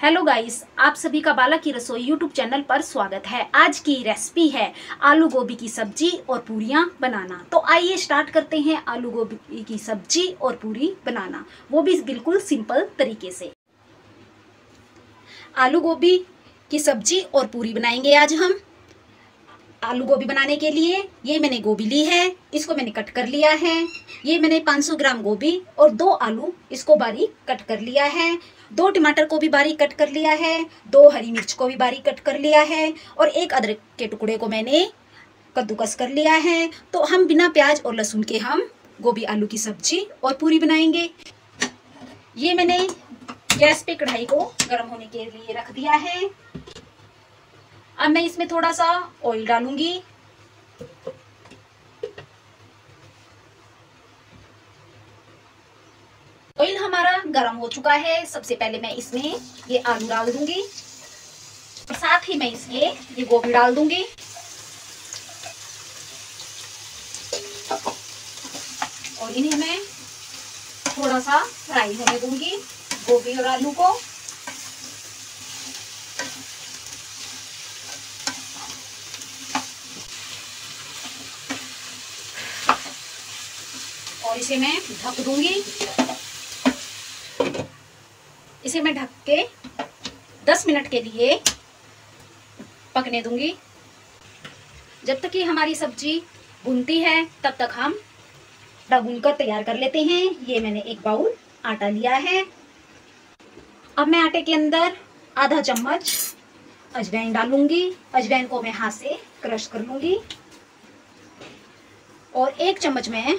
Hello guys आप सभी का बाला की रसोई यूट्यूब चैनल पर स्वागत है। आज की रेसिपी है आलू गोभी की सब्ज़ी और पूरियाँ बनाना। तो आइए स्टार्ट करते हैं आलू गोभी की सब्ज़ी और पूरी बनाना। वो भी बिल्कुल सिंपल तरीके से। आलू गोभी की सब्ज़ी और पूरी बनाएँगे आज हम। आलू गोभी बनाने के लिए ये मैंने गोभी ली है, इसको मैंने कट कर लिया है। ये मैंने 500 ग्राम गोभी और दो आलू इसको बारीक कट कर लिया है। दो टमाटर को भी बारीक कट कर लिया है, दो हरी मिर्च को भी बारीक कट कर लिया है और एक अदरक के टुकड़े को मैंने कद्दूकस कर लिया है। तो हम बिना प्याज और लहसुन के हम गोभी, आलू की सब्ज़ी और पूरी बनाएँगे। ये मैंने गैस पे कढ़ाई को गर्म होने के लिए रख दिया है। अब मैं इसमें थोड़ा सा ऑयल डालूँगी ऑयल हमारा गर्म हो चुका है। सबसे पहले मैं इसमें ये आलू डाल दूँगी और साथ ही मैं इसमें ये गोभी डाल दूँगी। और इन्हें मैं थोड़ा सा फ्राई होने दूँगी गोभी और आलू को। और इसे मैं ढक दूँगी। इसे मैं ढक के 10 मिनट के लिए पकने दूँगी। जब तक कि हमारी सब्ज़ी भुनती है, तब तक हम भून कर तैयार कर लेते हैं। ये मैंने एक बाउल आटा लिया है। अब मैं आटे के अंदर आधा चम्मच अजवाइन डालूँगी। अजवाइन को मैं हाथ से क्रश कर लूँगी। और एक चम्मच मैं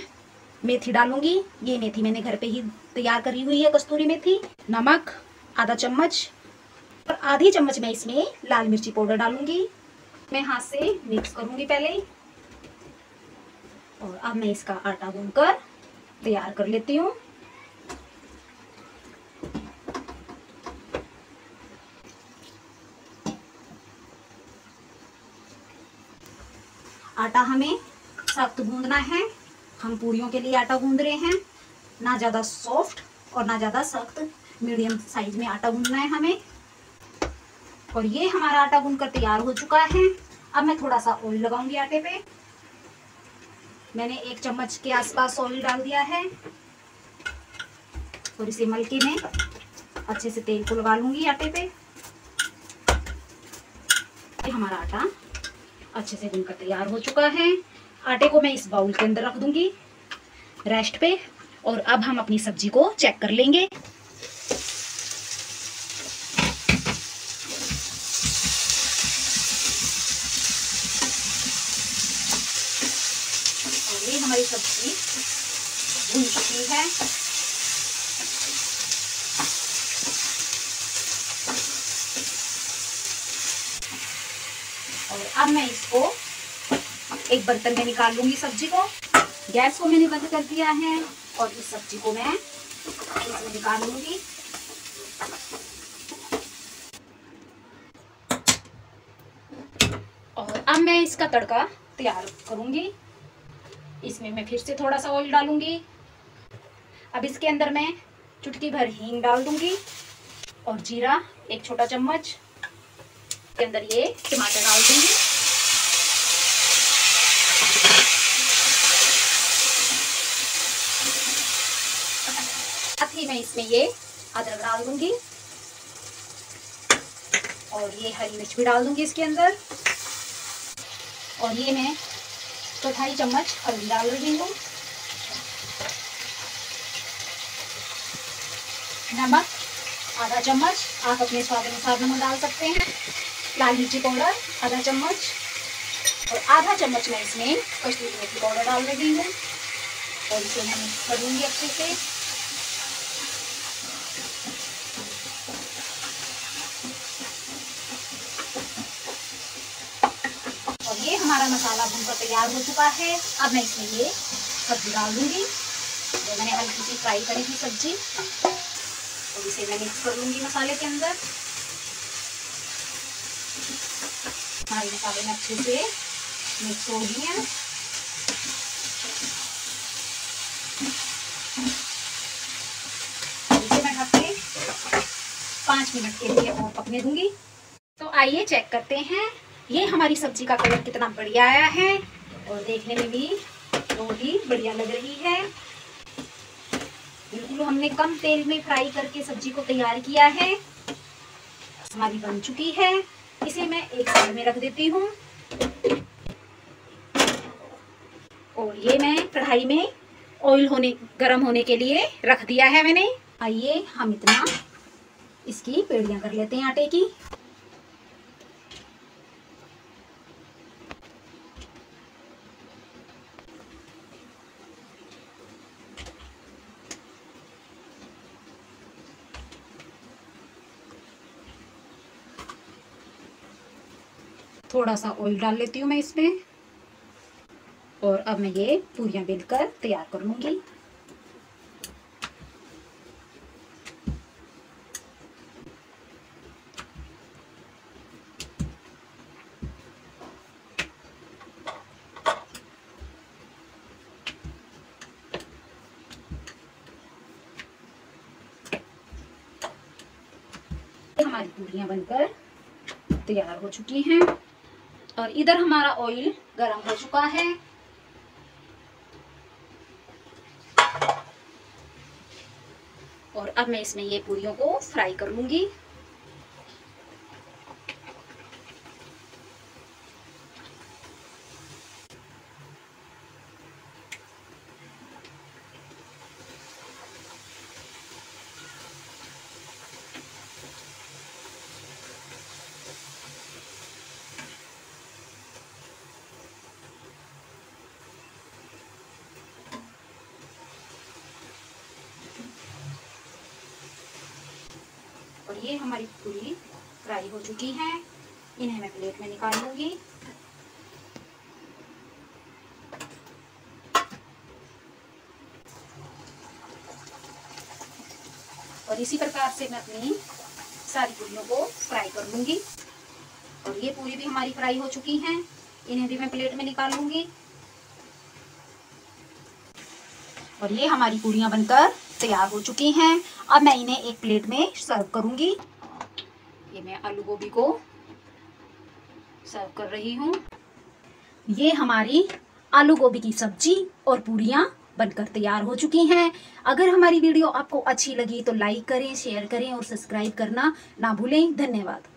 मेथी डालूँगी। ये मेथी मैंने घर पे ही तैयार करी हुई है कस्तूरी मेथी। नमक। आधा चम्मच। और आधी चम्मच मैं इसमें लाल मिर्ची पाउडर डालूँगी। मैं हाथ से मिक्स करूँगी पहले। और अब मैं इसका आटा गूंदकर तैयार कर लेती हूँ। आटा हमें सख्त गूंदना है। हम पूरियों के लिए आटा गूंद रहे हैं। ना ज़्यादा सॉफ्ट और ना ज़्यादा सख्त। मीडियम साइज़ में आटा गूंदना है हमें। और ये हमारा आटा गूंद कर तैयार हो चुका है। अब मैं थोड़ा सा ऑयल लगाऊँगी आटे पे। मैंने एक चम्मच के आसपास ऑयल डाल दिया है। और इसे मलके में अच्छे से तेल को लगा लूँगी आटे पे। हमारा आटा अच्छे से गूंद कर तैयार हो चुका है। आटे को मैं इस बाउल के अंदर रख दूँगी। रेस्ट पे। और अब हम अपनी सब्ज़ी को चेक कर लेंगे। ये हमारी सब्ज़ी भून चुकी है। और अब मैं इसको एक बर्तन में निकाल लूँगी सब्ज़ी को। गैस को मैंने बंद कर दिया है और इस सब्ज़ी को मैं इसमें निकाल लूँगी और अब मैं इसका तड़का तैयार करूँगी। इसमें मैं फिर से थोड़ा सा ऑयल डालूँगी। अब इसके अंदर मैं चुटकी भर हींग डाल दूँगी और जीरा एक छोटा चम्मच। के अंदर ये टमाटर डाल दूँगी। मैं इसमें ये अदरक डाल दूँगी। और ये हरी मिर्च भी डाल दूँगी इसके अंदर। और ये मैं चौथाई चम्मच हल्दी डाल रही हूँ नमक, आधा चम्मच, आप अपने स्वाद अनुसार नमक डाल सकते हैं। लाल मिर्ची पाउडर, आधा चम्मच। और आधा चम्मच मैं इसमें कश्मीरी मेथी पाउडर डाल रही हूँ। और इसे मैं मिक्स कर अच्छे से और ये हमारा मसाला भूनकर तैयार हो चुका है। अब मैं इसमें ये सब्ज़ी डाल दूँगी। जो मैंने हल्की सी फ्राई करी थी सब्ज़ी। और इसे मैं मिक्स कर लूँगी मसाले के अंदर। हमारे मसाले में अच्छे से मिक्स हो गई हैं। इसे पाँच मिनट के लिए और पकने दूँगी। तो आइए चेक करते हैं। ये हमारी सब्ज़ी का कलर कितना बढ़िया आया है और देखने में भी बहुत ही बढ़िया लग रही है। बिल्कुल हमने कम तेल में फ्राई करके सब्ज़ी को तैयार किया है। हमारी बन चुकी है। इसे मैं एक साइड में रख देती हूँ। और ये मैं कढ़ाई में ऑयल होने, गरम होने के लिए रख दिया है मैंने। आइए हम इतना इसकी पेड़ियाँ कर लेते हैं आटे की। थोड़ा सा ऑयल डाल लेती हूँ मैं इसमें। और अब मैं ये पूरियाँ बेलकर तैयार कर हमारी पूरियाँ बनकर तैयार हो चुकी हैं। और इधर हमारा ऑयल गरम हो चुका है। और अब मैं इसमें ये पूरियों को फ्राई कर लूँगी। ये हमारी पूरी फ्राई हो चुकी हैं। इन्हें मैं प्लेट में निकाल लूँगी और इसी प्रकार से मैं अपनी सारी पूरियों को फ्राई कर लूँगी। और ये पूरी भी हमारी फ्राई हो चुकी हैं। इन्हें भी मैं प्लेट में निकाल लूँगी और ये हमारी पूरियाँ बनकर तैयार हो चुकी हैं। अब मैं इन्हें एक प्लेट में सर्व करूँगी। ये मैं आलू गोभी को सर्व कर रही हूँ। ये हमारी आलू गोभी की सब्ज़ी और पूरियाँ बनकर तैयार हो चुकी हैं। अगर हमारी वीडियो आपको अच्छी लगी तो लाइक करें, शेयर करें और सब्सक्राइब करना ना भूलें। धन्यवाद।